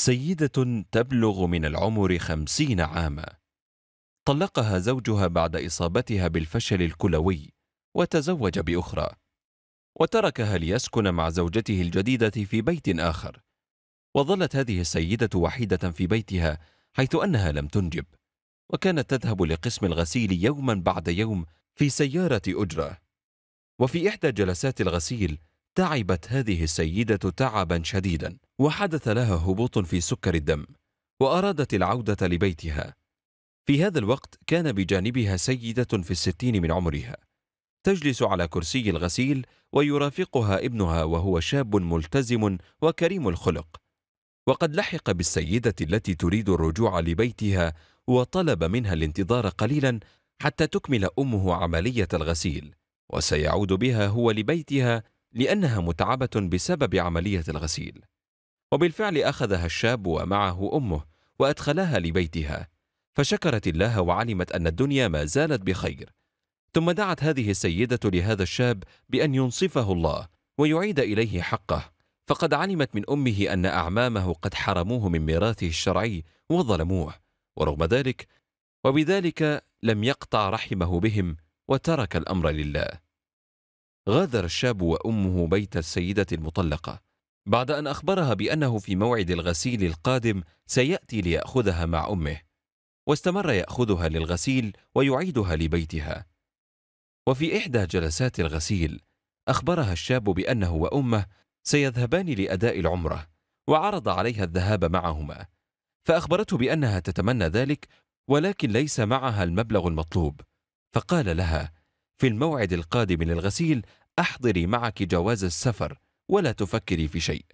سيدة تبلغ من العمر خمسين عاما. طلقها زوجها بعد إصابتها بالفشل الكلوي وتزوج بأخرى. وتركها ليسكن مع زوجته الجديدة في بيت آخر. وظلت هذه السيدة وحيدة في بيتها حيث أنها لم تنجب. وكانت تذهب لقسم الغسيل يوما بعد يوم في سيارة أجرة. وفي إحدى جلسات الغسيل تعبت هذه السيدة تعبا شديدا. وحدث لها هبوط في سكر الدم وأرادت العودة لبيتها. في هذا الوقت كان بجانبها سيدة في الستين من عمرها. تجلس على كرسي الغسيل ويرافقها ابنها وهو شاب ملتزم وكريم الخلق. وقد لحق بالسيدة التي تريد الرجوع لبيتها وطلب منها الانتظار قليلا حتى تكمل أمه عملية الغسيل. وسيعود بها هو لبيتها لأنها متعبة بسبب عملية الغسيل. وبالفعل أخذها الشاب ومعه أمه وأدخلها لبيتها فشكرت الله وعلمت أن الدنيا ما زالت بخير. ثم دعت هذه السيدة لهذا الشاب بأن ينصفه الله ويعيد إليه حقه فقد علمت من أمه أن أعمامه قد حرموه من ميراثه الشرعي وظلموه ورغم ذلك وبذلك لم يقطع رحمه بهم وترك الأمر لله. غادر الشاب وأمه بيت السيدة المطلقة. بعد أن أخبرها بأنه في موعد الغسيل القادم سيأتي ليأخذها مع أمه واستمر يأخذها للغسيل ويعيدها لبيتها. وفي إحدى جلسات الغسيل أخبرها الشاب بأنه وأمه سيذهبان لأداء العمرة وعرض عليها الذهاب معهما فأخبرته بأنها تتمنى ذلك ولكن ليس معها المبلغ المطلوب. فقال لها في الموعد القادم للغسيل أحضري معك جواز السفر ولا تفكري في شيء.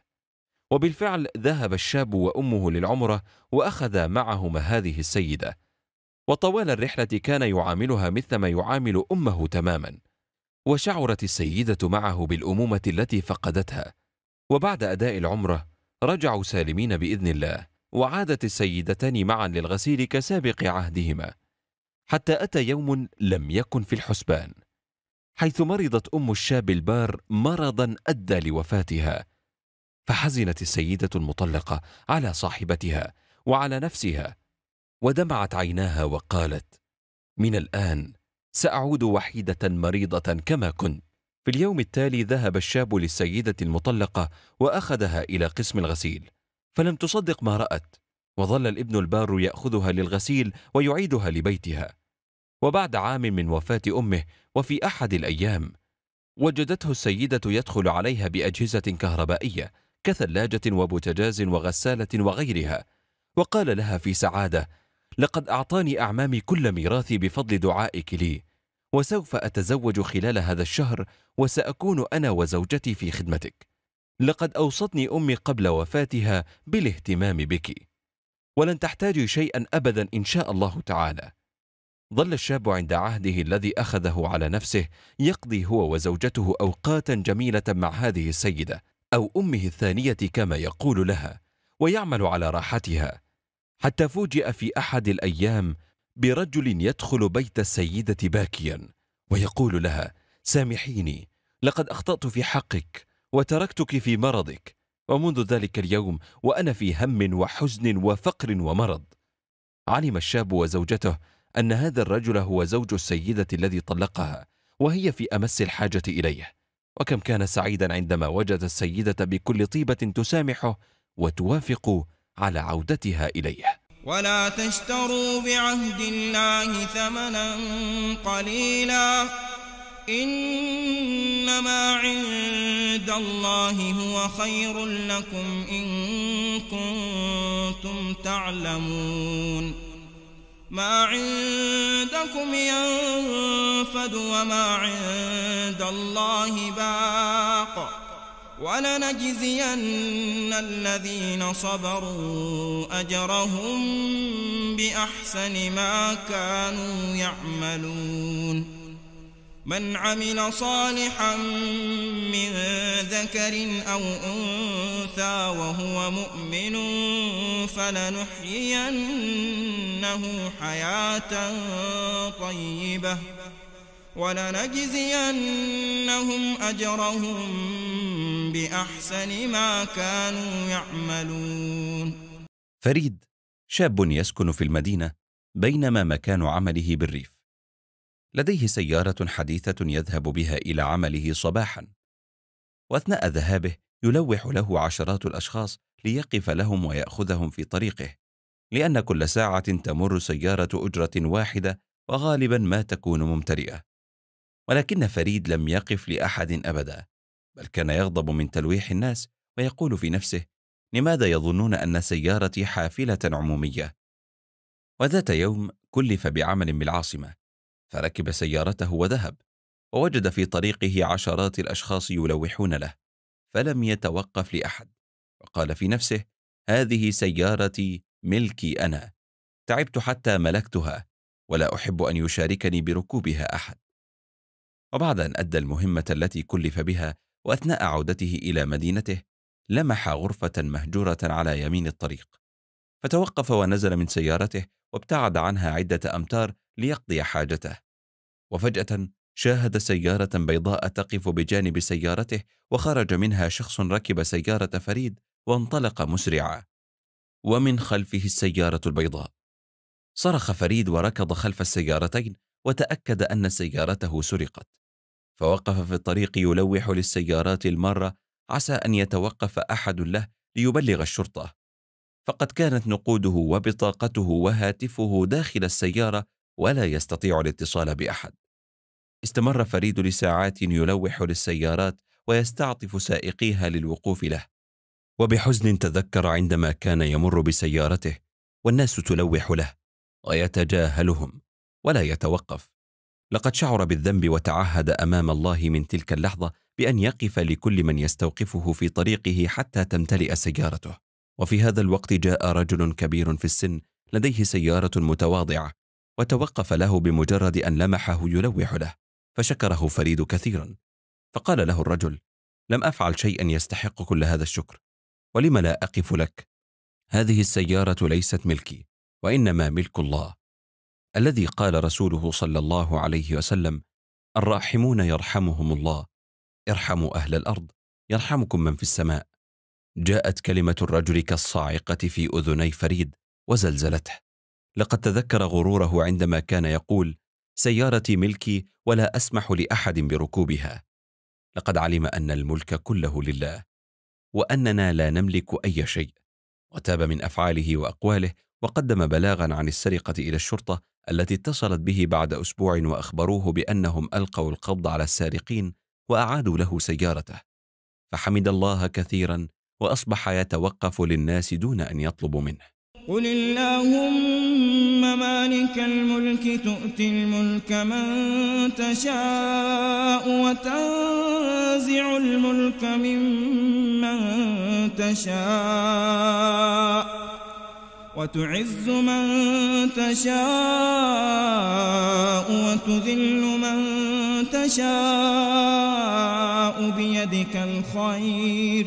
وبالفعل ذهب الشاب وأمه للعمرة وأخذ معهما هذه السيدة. وطوال الرحلة كان يعاملها مثل ما يعامل أمه تماما. وشعرت السيدة معه بالأمومة التي فقدتها. وبعد أداء العمرة رجعوا سالمين بإذن الله وعادت السيدتان معا للغسيل كسابق عهدهما. حتى أتى يوم لم يكن في الحسبان. حيث مرضت أم الشاب البار مرضا أدى لوفاتها فحزنت السيدة المطلقة على صاحبتها وعلى نفسها ودمعت عيناها وقالت من الآن سأعود وحيدة مريضة كما كنت. في اليوم التالي ذهب الشاب للسيدة المطلقة وأخذها إلى قسم الغسيل فلم تصدق ما رأت وظل الابن البار يأخذها للغسيل ويعيدها لبيتها. وبعد عام من وفاة أمه وفي أحد الأيام وجدته السيدة يدخل عليها بأجهزة كهربائية كثلاجة وبوتجاز وغسالة وغيرها وقال لها في سعادة لقد أعطاني أعمامي كل ميراثي بفضل دعائك لي وسوف أتزوج خلال هذا الشهر وسأكون أنا وزوجتي في خدمتك. لقد أوصتني أمي قبل وفاتها بالاهتمام بك ولن تحتاجي شيئا أبدا إن شاء الله تعالى. ظل الشاب عند عهده الذي أخذه على نفسه يقضي هو وزوجته أوقاتا جميلة مع هذه السيدة أو أمه الثانية كما يقول لها ويعمل على راحتها. حتى فوجئ في أحد الأيام برجل يدخل بيت السيدة باكيا ويقول لها سامحيني لقد أخطأت في حقك وتركتك في مرضك ومنذ ذلك اليوم وأنا في هم وحزن وفقر ومرض. علم الشاب وزوجته أن هذا الرجل هو زوج السيدة الذي طلقها وهي في أمس الحاجة إليه. وكم كان سعيدا عندما وجد السيدة بكل طيبة تسامحه وتوافق على عودتها إليه. ولا تشتروا بعهد الله ثمنا قليلا. إنما عند الله هو خير لكم إن كنتم تعلمون. ما عندكم ينفد وما عند الله باق. ولنجزين الذين صبروا أجرهم بأحسن ما كانوا يعملون. من عمل صالحا من ذكر أو أنثى وهو مؤمن فلنحيينه حياة طيبة ولنجزينهم أجرهم بأحسن ما كانوا يعملون. فريد شاب يسكن في المدينة بينما مكان عمله بالريف. لديه سيارة حديثة يذهب بها إلى عمله صباحا. وأثناء ذهابه يلوح له عشرات الأشخاص ليقف لهم ويأخذهم في طريقه لأن كل ساعة تمر سيارة أجرة واحدة وغالبا ما تكون ممتلئة. ولكن فريد لم يقف لأحد أبدا بل كان يغضب من تلويح الناس ويقول في نفسه لماذا يظنون أن سيارتي حافلة عمومية؟ وذات يوم كلف بعمل بالعاصمة. فركب سيارته وذهب ووجد في طريقه عشرات الأشخاص يلوحون له فلم يتوقف لأحد وقال في نفسه هذه سيارتي ملكي أنا تعبت حتى ملكتها ولا أحب أن يشاركني بركوبها أحد. وبعد أن أدى المهمة التي كلف بها وأثناء عودته إلى مدينته لمح غرفة مهجورة على يمين الطريق. فتوقف ونزل من سيارته وابتعد عنها عدة أمتار ليقضي حاجته. وفجأة شاهد سيارة بيضاء تقف بجانب سيارته وخرج منها شخص ركب سيارة فريد وانطلق مسرعا. ومن خلفه السيارة البيضاء. صرخ فريد وركض خلف السيارتين وتأكد أن سيارته سرقت. فوقف في الطريق يلوح للسيارات المارة عسى أن يتوقف أحد له ليبلغ الشرطة. فقد كانت نقوده وبطاقته وهاتفه داخل السيارة ولا يستطيع الاتصال بأحد. استمر فريد لساعات يلوح للسيارات ويستعطف سائقيها للوقوف له. وبحزن تذكر عندما كان يمر بسيارته والناس تلوح له ويتجاهلهم ولا يتوقف. لقد شعر بالذنب وتعهد أمام الله من تلك اللحظة بأن يقف لكل من يستوقفه في طريقه حتى تمتلئ سيارته. وفي هذا الوقت جاء رجل كبير في السن لديه سيارة متواضعة وتوقف له بمجرد أن لمحه يلوح له فشكره فريد كثيرا. فقال له الرجل لم أفعل شيئا يستحق كل هذا الشكر ولم لا أقف لك؟ هذه السيارة ليست ملكي وإنما ملك الله. الذي قال رسوله صلى الله عليه وسلم الراحمون يرحمهم الله ارحموا أهل الأرض يرحمكم من في السماء. جاءت كلمة الرجل كالصاعقة في أذني فريد وزلزلته. لقد تذكر غروره عندما كان يقول سيارتي ملكي ولا أسمح لأحد بركوبها. لقد علم أن الملك كله لله وأننا لا نملك أي شيء. وتاب من أفعاله وأقواله وقدم بلاغا عن السرقة إلى الشرطة التي اتصلت به بعد أسبوع وأخبروه بأنهم ألقوا القبض على السارقين وأعادوا له سيارته. فحمد الله كثيرا وأصبح يتوقف للناس دون أن يطلب منه. قل اللهم مالك الملك تؤتي الملك من تشاء وتنزع الملك ممن تشاء وتعز من تشاء وتذل من تشاء بيدك الخير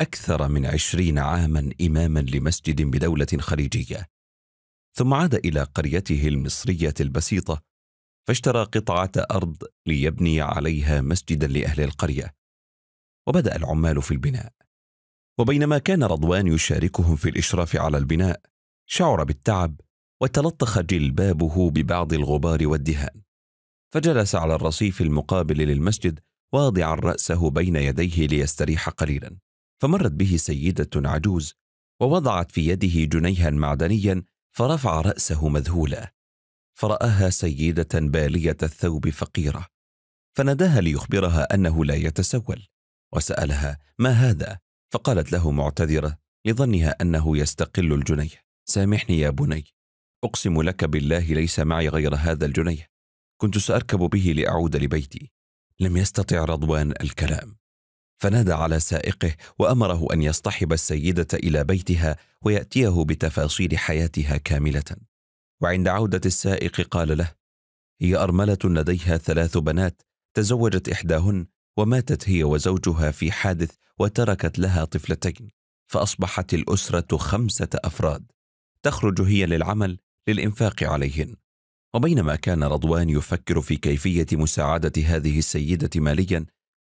أكثر من عشرين عاما إماما لمسجد بدولة خليجية. ثم عاد إلى قريته المصرية البسيطة فاشترى قطعة أرض ليبني عليها مسجدا لأهل القرية. وبدأ العمال في البناء. وبينما كان رضوان يشاركهم في الإشراف على البناء شعر بالتعب وتلطخ جلبابه ببعض الغبار والدهان. فجلس على الرصيف المقابل للمسجد واضعا رأسه بين يديه ليستريح قليلا. فمرت به سيدة عجوز ووضعت في يده جنيها معدنيا فرفع رأسه مذهولا. فرآها سيدة بالية الثوب فقيرة. فناداها ليخبرها أنه لا يتسول. وسألها ما هذا؟ فقالت له معتذرة لظنها أنه يستقل الجنيه. سامحني يا بني أقسم لك بالله ليس معي غير هذا الجنيه. كنت سأركب به لأعود لبيتي. لم يستطع رضوان الكلام. فنادى على سائقه وأمره أن يصطحب السيدة إلى بيتها ويأتيه بتفاصيل حياتها كاملة. وعند عودة السائق قال له هي أرملة لديها ثلاث بنات تزوجت إحداهن وماتت هي وزوجها في حادث وتركت لها طفلتين فأصبحت الأسرة خمسة أفراد تخرج هي للعمل للإنفاق عليهن. وبينما كان رضوان يفكر في كيفية مساعدة هذه السيدة ماليا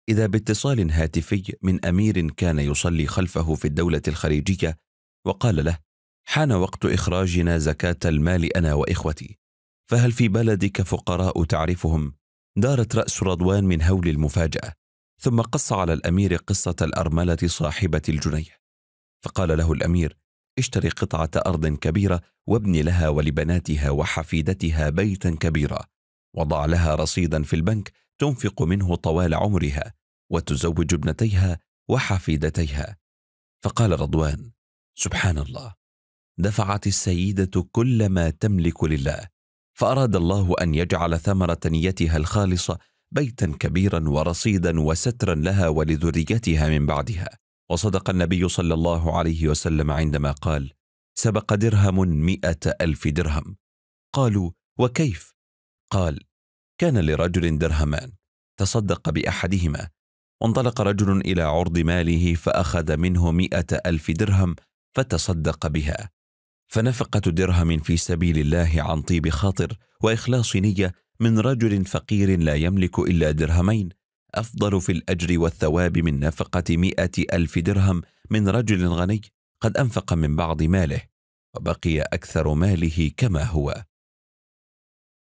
إذا باتصال هاتفي من أمير كان يصلي خلفه في الدولة الخليجية وقال له حان وقت إخراجنا زكاة المال أنا وإخوتي فهل في بلدك فقراء تعرفهم؟ دارت رأس رضوان من هول المفاجأة. ثم قص على الأمير قصة الأرملة صاحبة الجنيه. فقال له الأمير اشتري قطعة أرض كبيرة وابن لها ولبناتها وحفيدتها بيتا كبيرا وضع لها رصيدا في البنك تنفق منه طوال عمرها وتزوج ابنتيها وحفيدتيها. فقال رضوان سبحان الله دفعت السيدة كل ما تملك لله فأراد الله أن يجعل ثمرة نيتها الخالصة بيتا كبيرا ورصيدا وسترا لها ولذريتها من بعدها. وصدق النبي صلى الله عليه وسلم عندما قال سبق درهم مئة ألف درهم. قالوا وكيف؟ قال كان لرجل درهمان تصدق بأحدهما وانطلق رجل إلى عرض ماله فأخذ منه مئة ألف درهم فتصدق بها. فنفقة درهم في سبيل الله عن طيب خاطر وإخلاص نية من رجل فقير لا يملك إلا درهمين أفضل في الأجر والثواب من نفقة مئة ألف درهم من رجل غني قد أنفق من بعض ماله وبقي أكثر ماله كما هو.